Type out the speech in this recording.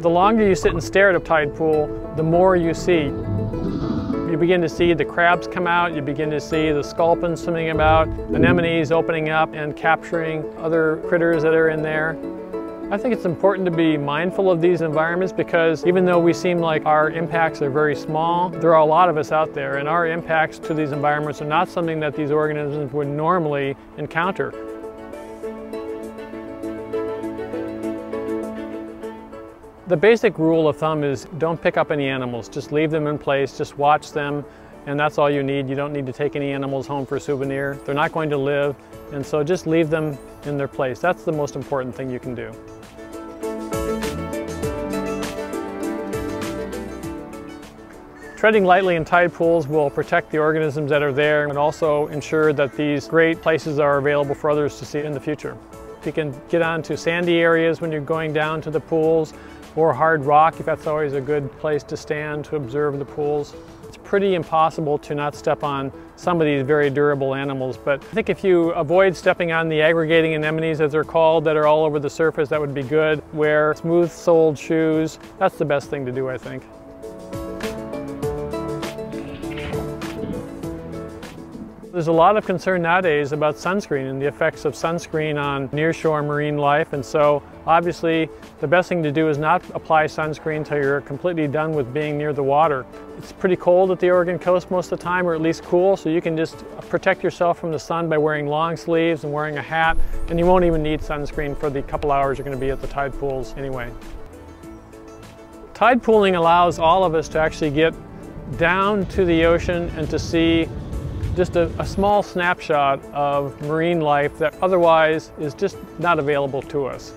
The longer you sit and stare at a tide pool, the more you see. You begin to see the crabs come out, you begin to see the sculpins swimming about, anemones opening up and capturing other critters that are in there. I think it's important to be mindful of these environments because even though we seem like our impacts are very small, there are a lot of us out there and our impacts to these environments are not something that these organisms would normally encounter. The basic rule of thumb is don't pick up any animals, just leave them in place, just watch them, and that's all you need. You don't need to take any animals home for a souvenir. They're not going to live, and so just leave them in their place. That's the most important thing you can do. Treading lightly in tide pools will protect the organisms that are there and also ensure that these great places are available for others to see in the future. If you can get onto sandy areas when you're going down to the pools or hard rock if that's always a good place to stand to observe the pools. It's pretty impossible to not step on some of these very durable animals, but I think if you avoid stepping on the aggregating anemones as they're called that are all over the surface, that would be good. Wear smooth-soled shoes. That's the best thing to do, I think. There's a lot of concern nowadays about sunscreen and the effects of sunscreen on nearshore marine life and so obviously the best thing to do is not apply sunscreen until you're completely done with being near the water. It's pretty cold at the Oregon coast most of the time or at least cool so you can just protect yourself from the sun by wearing long sleeves and wearing a hat and you won't even need sunscreen for the couple hours you're going to be at the tide pools anyway. Tide pooling allows all of us to actually get down to the ocean and to see just a, a small snapshot of marine life that otherwise is just not available to us.